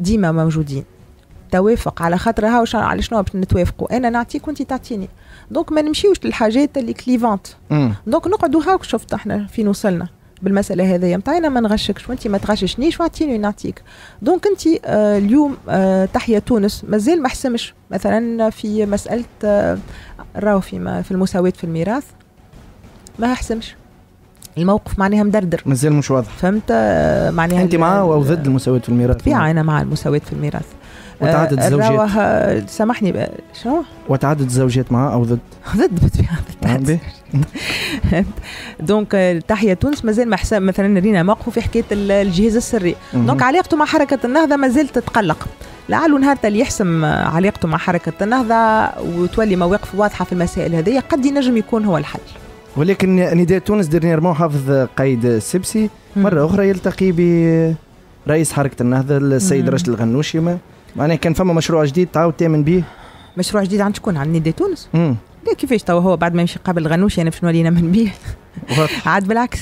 ديما موجودين. توافق على خاطر هاو على شنو باش نتوافقوا؟ أنا نعطيك وانت تعطيني. donc ما نمشيوش للحاجات اللي clivantes donc نقعدوا هاك شفت إحنا فين وصلنا بالمسألة هذه نتاعنا ما نغشكش وانت ما تغششنيش واعطيني نعطيك donc انت آه اليوم آه تحيا تونس. مازال ما حسمش. مثلا في مسألة آه راهو في في المساواة في الميراث. ما حسمش. الموقف معناها مدردر. مازال مش واضح. فهمت؟ آه، معناها أنت مع أو ضد المساواة في الميراث؟ طبيعه أنا مع المساواة في الميراث. وتعدد آه، الزوجات؟ سامحني شنو؟ وتعدد الزوجات مع أو ضد؟ ضد بالطبيعه donc تحيا تونس مازال ما حسمش مثلا رينا موقفه في حكاية الجهاز السري. donc علاقته مع حركة النهضة ما زالت تقلق. لعله نهار اللي يحسم علاقته مع حركة النهضة وتولي مواقف واضحة في المسائل هذه. قد ينجم يكون هو الحل. ولكن نداء تونس dernièrement حافظ قايد السبسي مرة أخرى يلتقي برئيس حركة النهضة السيد راشد الغنوشي. معناها كان فما مشروع جديد تعاود تامن به. مشروع جديد عند شكون؟ عند نداء تونس؟ لا كيفاش؟ توا هو بعد ما يمشي قبل الغنوشي أنا باش نولي نامن به؟ عاد بالعكس.